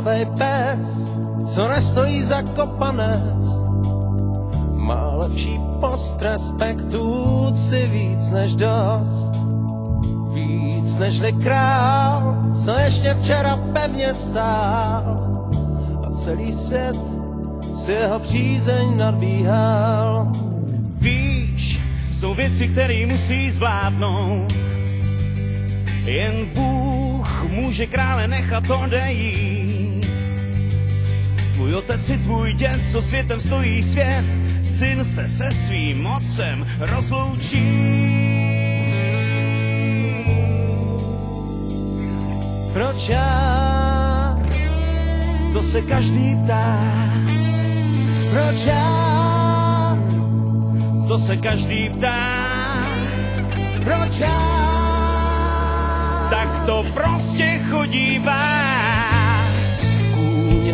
věc, co nestojí za kopanec. Má lepší post respektu, úcty víc než dost. Víc nežli král, co ještě včera pevně stál. A celý svět si jeho přízeň nadbíhal. Víš, jsou věci, které musí zvládnout. Jen Bůh může krále nechat odejít. Tvůj otec i tvůj děd, co světem stojí svět, syn se se svým mocem rozloučí. Proč já? To se každý ptá, Proč já? to se každý ptá. Proč já? Tak to prostě chodívá. Kůň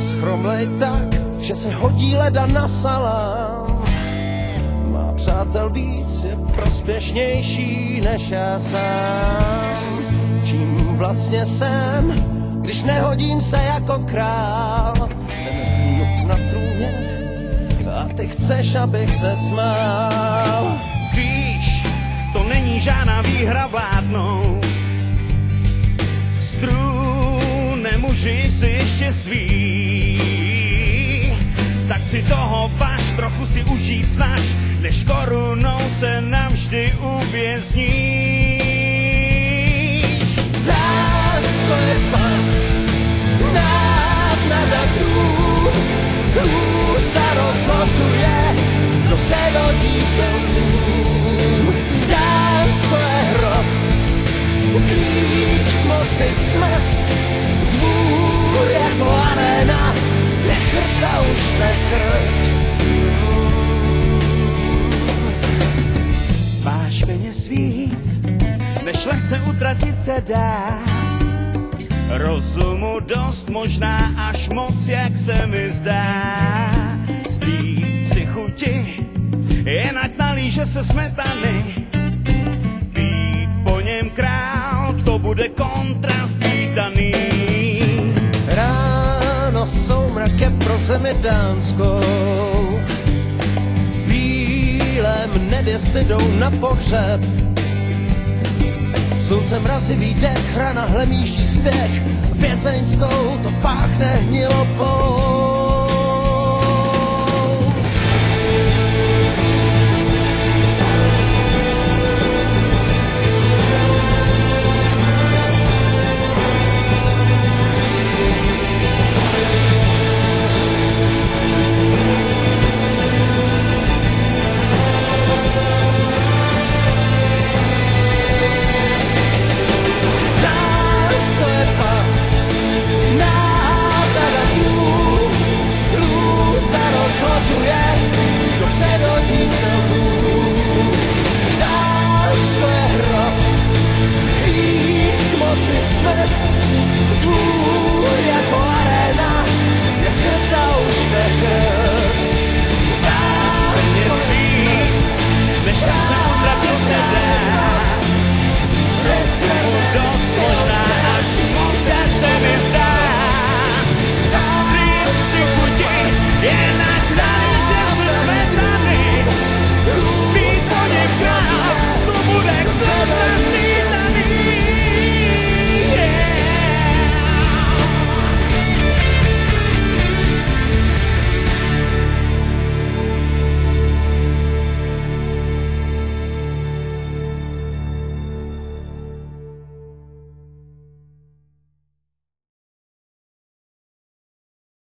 je schromlej tak, že se hodí leda na salám. Má přátel víc, je prospěšnější než já sám. Čím vlastně jsem, když nehodím se jako král. Ten hnuk na trůně, a ty chceš, abych se smál. Víš, to není žádná výhra vládnout. Strů nemůži si ještě svý. Tak si toho váš, trochu si užít snaž, než korunou se navždy uvězníš. Než lehce utratit se dá. Rozumu dost, možná až moc, jak se mi zdá. Stýc si chuti, jen ať nalíže se smetany. Být po něm král, to bude kontrast vítaný. Ráno soumrak je pro zemi dánskou. Bílém nevěsty jdou na pohřeb. Slunce mrazivý dech, rana hlemíží spěch. Vězeňskou to pákne hnilopou.